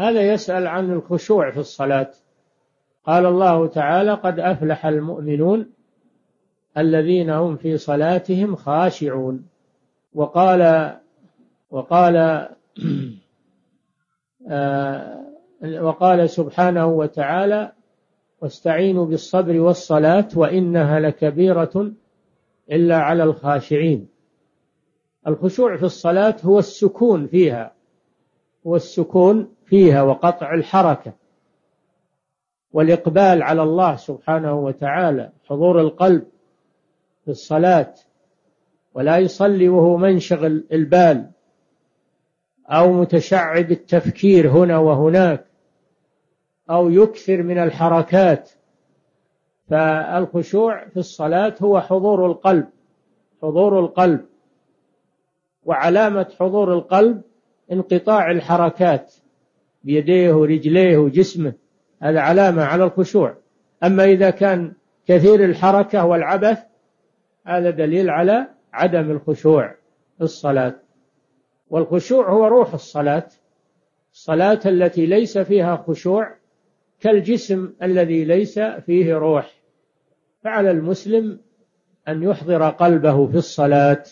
هذا يسأل عن الخشوع في الصلاة. قال الله تعالى قد أفلح المؤمنون الذين هم في صلاتهم خاشعون وقال وقال آه، وقال سبحانه وتعالى واستعينوا بالصبر والصلاة وإنها لكبيرة إلا على الخاشعين الخشوع في الصلاة هو السكون فيها هو السكون فيها وقطع الحركة والإقبال على الله سبحانه وتعالى حضور القلب في الصلاة ولا يصلي وهو منشغل البال أو متشعب التفكير هنا وهناك أو يكثر من الحركات. فالخشوع في الصلاة هو حضور القلب حضور القلب. وعلامة حضور القلب انقطاع الحركات. بيديه ورجليه وجسمه. هذا علامة على الخشوع. أما إذا كان كثير الحركة والعبث هذا دليل على عدم الخشوع في الصلاة. والخشوع هو روح الصلاة. الصلاة التي ليس فيها خشوع كالجسم الذي ليس فيه روح. فعلى المسلم أن يحضر قلبه في الصلاة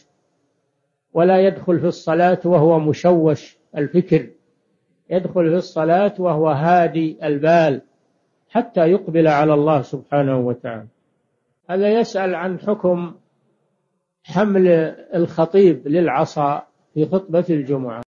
ولا يدخل في الصلاة وهو مشوش الفكر. يدخل في الصلاة وهو هادي البال حتى يقبل على الله سبحانه وتعالى. هذا يسأل عن حكم حمل الخطيب للعصا في خطبة الجمعة.